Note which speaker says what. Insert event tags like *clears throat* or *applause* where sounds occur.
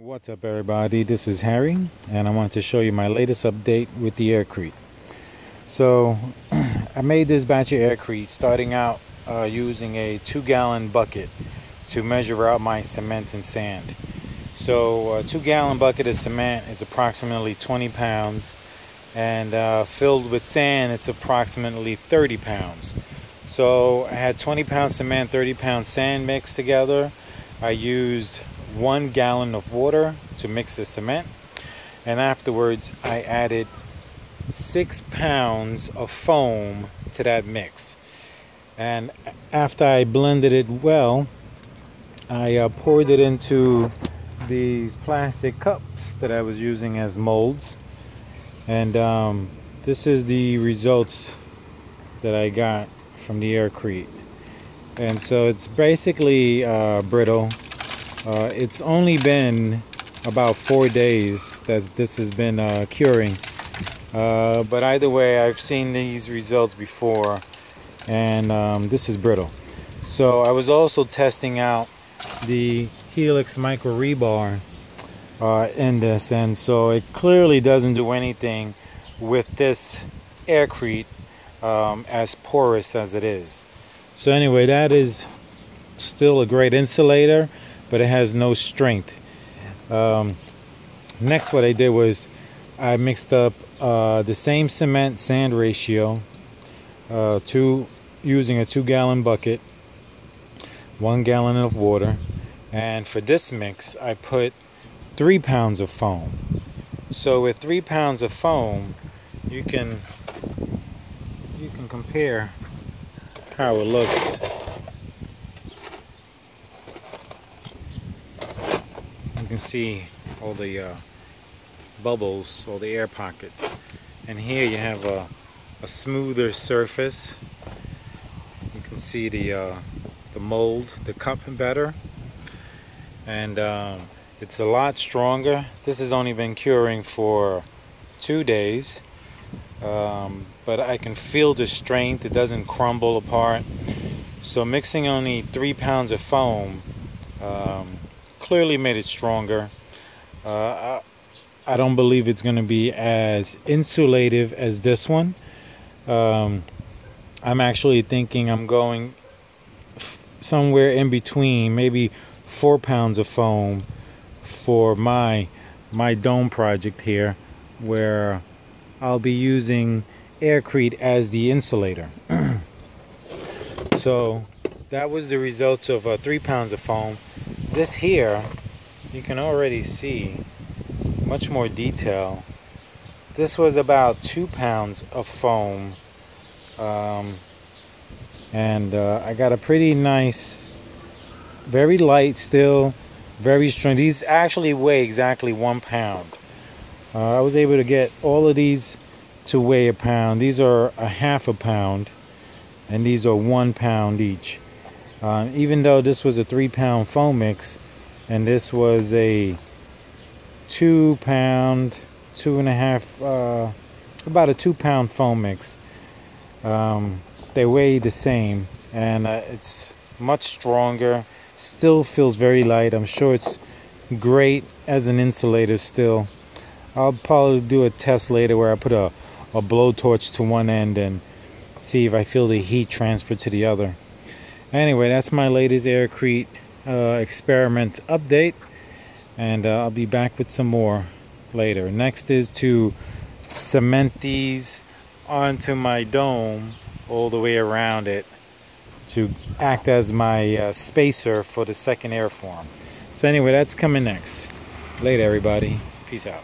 Speaker 1: What's up everybody, this is Harry and I want to show you my latest update with the Aircrete. So *clears throat* I made this batch of Aircrete starting out uh, using a two gallon bucket to measure out my cement and sand. So a two gallon bucket of cement is approximately 20 pounds and uh, filled with sand it's approximately 30 pounds. So I had 20 pounds cement, 30 pounds sand mixed together. I used one gallon of water to mix the cement. And afterwards I added six pounds of foam to that mix. And after I blended it well I uh, poured it into these plastic cups that I was using as molds. And um, this is the results that I got from the aircrete and so it's basically uh, brittle uh, it's only been about four days that this has been uh, curing. Uh, but either way, I've seen these results before and um, this is brittle. So I was also testing out the Helix micro rebar uh, in this and so it clearly doesn't do anything with this aircrete um, as porous as it is. So anyway, that is still a great insulator but it has no strength. Um, next, what I did was I mixed up uh, the same cement sand ratio uh, to using a two gallon bucket, one gallon of water, and for this mix, I put three pounds of foam. So with three pounds of foam, you can you can compare how it looks you can see all the uh, bubbles, all the air pockets. And here you have a, a smoother surface. You can see the, uh, the mold, the cup better. And uh, it's a lot stronger. This has only been curing for two days. Um, but I can feel the strength. It doesn't crumble apart. So mixing only three pounds of foam um, clearly made it stronger. Uh, I, I, don't believe it's going to be as insulative as this one. Um, I'm actually thinking I'm going somewhere in between, maybe four pounds of foam for my my dome project here, where I'll be using aircrete as the insulator. *clears throat* so that was the results of uh, three pounds of foam this here you can already see much more detail. This was about two pounds of foam um, and uh, I got a pretty nice very light still very strong. These actually weigh exactly one pound. Uh, I was able to get all of these to weigh a pound. These are a half a pound and these are one pound each uh, even though this was a three pound foam mix and this was a two pound two and a half uh, about a two pound foam mix. Um, they weigh the same and uh, it's much stronger still feels very light. I'm sure it's great as an insulator still. I'll probably do a test later where I put a, a blowtorch to one end and see if I feel the heat transfer to the other anyway that's my latest aircrete uh, experiment update and uh, I'll be back with some more later. Next is to cement these onto my dome all the way around it to act as my uh, spacer for the second airform so anyway that's coming next. Later everybody. Peace out